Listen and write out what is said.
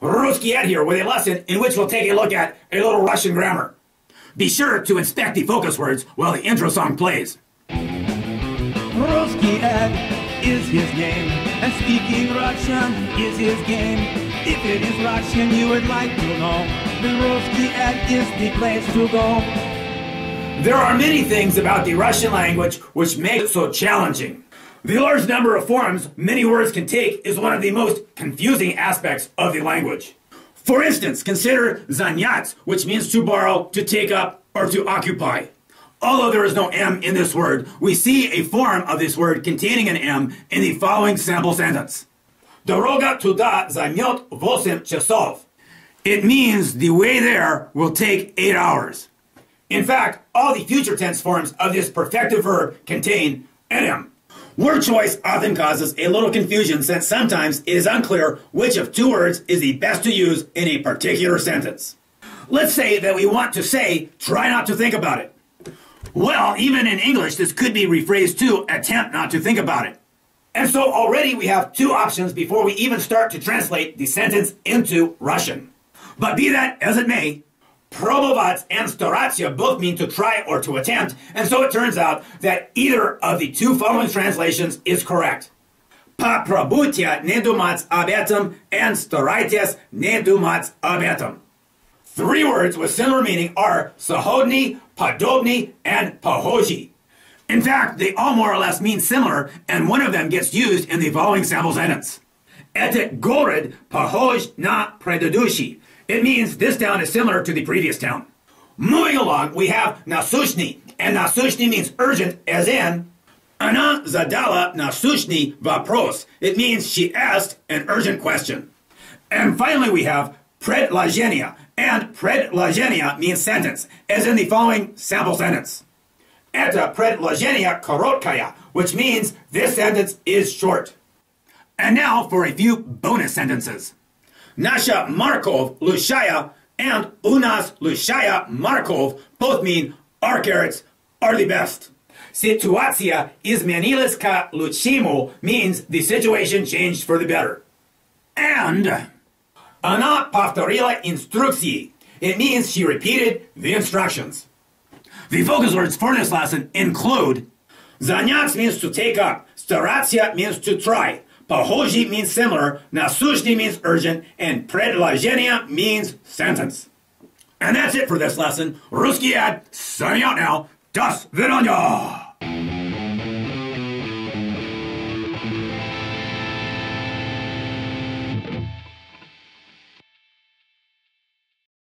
Rusky Ed here with a lesson in which we'll take a look at a little Russian grammar. Be sure to inspect the focus words while the intro song plays. Rusky Ed is his name, and speaking Russian is his game. If it is Russian you would like to know, then Rusky Ed is the place to go. There are many things about the Russian language which make it so challenging. The large number of forms many words can take is one of the most confusing aspects of the language. For instance, consider zanyats, which means to borrow, to take up, or to occupy. Although there is no M in this word, we see a form of this word containing an M in the following sample sentence. Дорога туда займет 8 часов. It means the way there will take 8 hours. In fact, all the future tense forms of this perfective verb contain an M. Word choice often causes a little confusion since sometimes it is unclear which of two words is the best to use in a particular sentence. Let's say that we want to say, try not to think about it. Well, even in English, this could be rephrased to attempt not to think about it. And so already we have two options before we even start to translate the sentence into Russian. But be that as it may, Probovats and Storatio both mean to try or to attempt, and so it turns out that either of the two following translations is correct. Paprabutia nedumats abetum and Storaites nedumats abetum. Three words with similar meaning are Sahodni, Padobni, and Pahoji. In fact, they all more or less mean similar, and one of them gets used in the following sample sentence. Etet gorid pahoj na predodushi. It means this town is similar to the previous town. Moving along, we have nasushni, and nasushni means urgent, as in, Ana zadala nasushni vapros. It means she asked an urgent question. And finally, we have predlagenia, and predlagenia means sentence, as in the following sample sentence. Eta predlagenia korotkaya, which means this sentence is short. And now for a few bonus sentences. Nasha Markov Lushaya and Unas Lushaya Markov both mean our carrots are the best. Situatia izmeniliska luchimo means the situation changed for the better. And Ana повторила instrukции. It means she repeated the instructions. The focus words for this lesson include Zanyats means to take up, Staratsia means to try, Pahoji means similar, Nasushni means urgent, and Predlagenia means sentence. And that's it for this lesson. Rusky Ed, signing out now. Das Vidanya!